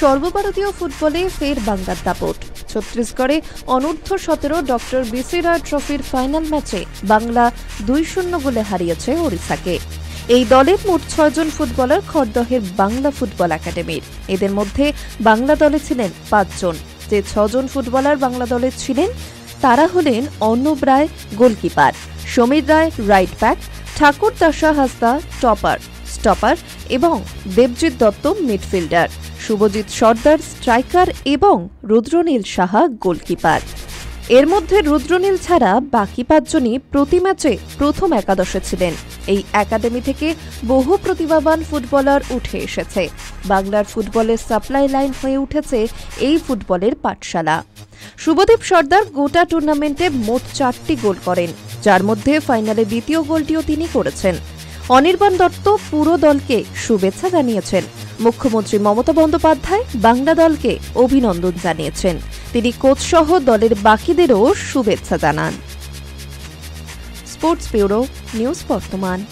সর্বভারতীয় ফুটবলে ফের বাংলার দাপট। ছত্তিশগড়ে অনূর্ধ্ব সতেরো ডক্টর বিসি রায় ট্রফির ফাইনাল ম্যাচে বাংলা দুই শূন্য গোলে হারিয়েছে ওড়িশাকে। এই দলের মোট ছয়জন ফুটবলার খড়দহের বাংলা ফুটবল একাডেমির। এদের মধ্যে বাংলা দলে ছিলেন পাঁচজন। যে ছজন ফুটবলার বাংলা দলে ছিলেন, তারা হলেন Arnab Roy goalkeeper, Samir Roy right back, Thakur Dasa Hansda stopper. Stopper এবং দেবজিৎ দত্ত মিডফিল্ডার, শুভজিৎ সর্দার স্ট্রাইকার এবং রুদ্রনীল সাহা গোলকিপার। এর মধ্যে রুদ্রনীল ছাড়া বাকি পাঁচজনই প্রতি ম্যাচে প্রথম একাদশে ছিলেন। এই একাডেমি থেকে বহু প্রতিভাবান ফুটবলার উঠে এসেছে। বাংলার ফুটবলের সাপ্লাই লাইন হয়ে উঠেছে এই ফুটবলের পাঠশালা। শুভদীপ সর্দার গোটা টুর্নামেন্টে মোট চারটি গোল করেন, যার মধ্যে ফাইনালে দ্বিতীয় গোলটিও তিনি করেছেন। অনির্বাণ দত্ত পুরো দলকে শুভেচ্ছা জানিয়েছেন। মুখ্যমন্ত্রী মমতা বন্দ্যোপাধ্যায় বাংলা দলকে অভিনন্দন জানিয়েছেন। তিনি কোচসহ দলের বাকিদেরও শুভেচ্ছা জানান। স্পোর্টস ব্যুরো, নিউজ বর্তমান।